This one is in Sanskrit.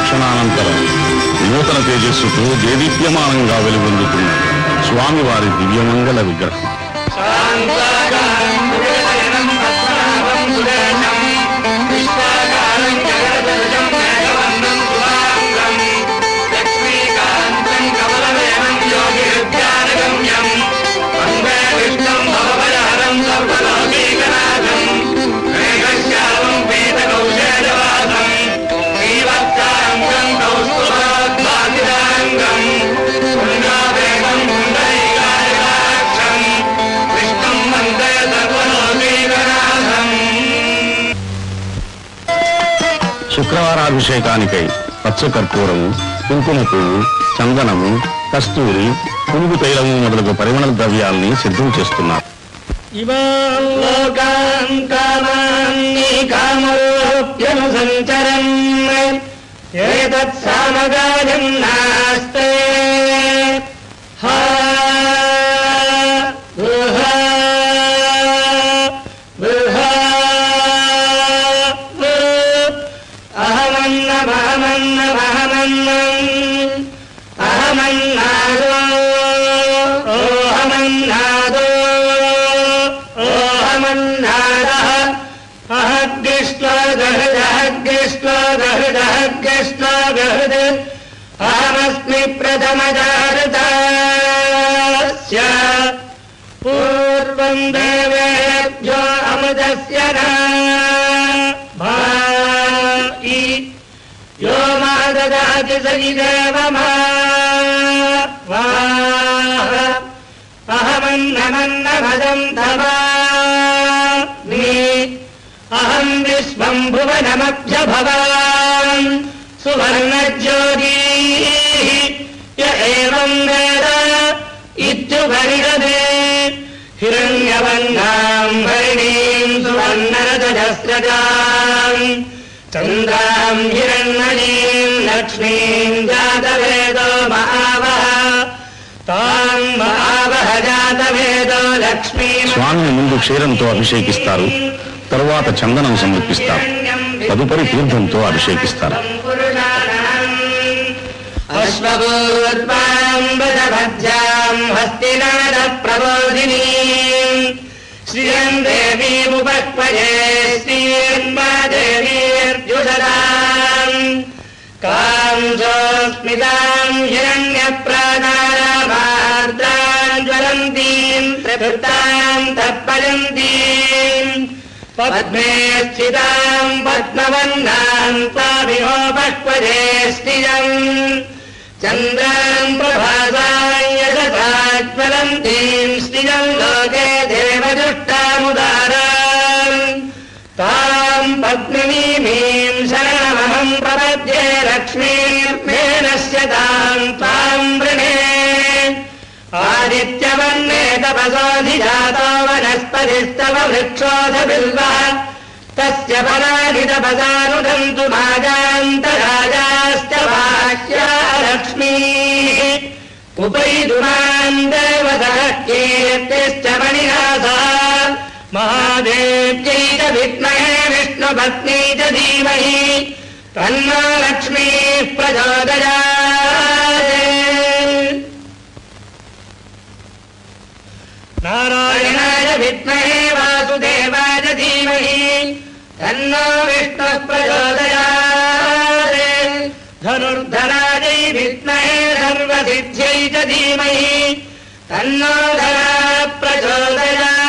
సంప్రోక్షణానంతరం నూతన తేజస్సుతో దేదీప్యమానంగా వెలుగొందుతున్న స్వామివారి దివ్యమంగళ విగ్రహం. శుక్రవారాభిషేకానికై పచ్చ కర్పూరము కుంకుమ పువ్వు చందనము కస్తూరి పురుగు తైలము మొదలగు పరిమళ ద్రవ్యాల్ని సిద్ధం చేస్తున్నారు. ఇమాం లోకాన్ సంచరన్ अहमन्नम् अहमन्नादो ओहमन्नादो ओहमन्नादः अहग्रिष्ट्वा गहृदः ग्रष्ट्वा गहृदः ग्रेष्टा गहृद अहमस्मि प्रथमजाहृतस्य पूर्वम् देवेभ्यो अमृतस्य न भा यो वाह। अहमन्नमन्नभदम् तवामि अहम् विश्वम् भुवनमभ्यभवान् सुवर्णज्योतिः। य एवम् वेद इत्युपनिषदे। हिरण्यवर्णाम् हरिणीम् सुवर्णरजस्रजाम् चन्द्राम् हिरण्मणीम् लक्ष्मीम् जातवेदो తాం మహావహ జాతవేదో లక్ష్మీ స్వామిని ముందు క్షీరంతో అభిషేకిస్తారు తరువాత చందనం సమర్పిస్తారు తదుపరి తీర్థంతో అభిషేకిస్తారు. అశ్వభూత్వాంబద్యాం హస్తినాద ప్రబోధిని శ్రీయం దేవీముపక్వయే स्मिताम् हिरण्य प्राकारमाद्राम् ज्वलन्तीम् त्रिभृताम् तत्पयन्तीम् पद्मे स्थिताम् पद्मवन्नाम् साभिमोपष्परे स्थिरम् चन्द्राम् प्रभासाय जा परन्तीम् स्थिरम् लोके पद्मिनीमीम् शरणमहम् प्रपद्ये लक्ष्मीर्मेनस्य ताम् त्वाम् वृणे। आदित्यवर्णे तपसोऽधिजातो वनस्पतिस्तव वृक्षोऽधबिल्वः। तस्य फलानि तपसानुदन्तु भागान्तराजाश्च लक्ष्मीः। कीर्तिश्च मणिना। महादेव्यै च विद्महे विष्णुपत्नी च धीमहि। तन्नो लक्ष्मीः प्रचोदयात् नारायणाय विद्महे वासुदेवाय धीमहि। तन्नो विष्णुः प्रचोदयात् धनुर्धरायै विद्महे सर्वसिद्ध्यै च धीमहि। तन्नो धरा प्रचोदयात्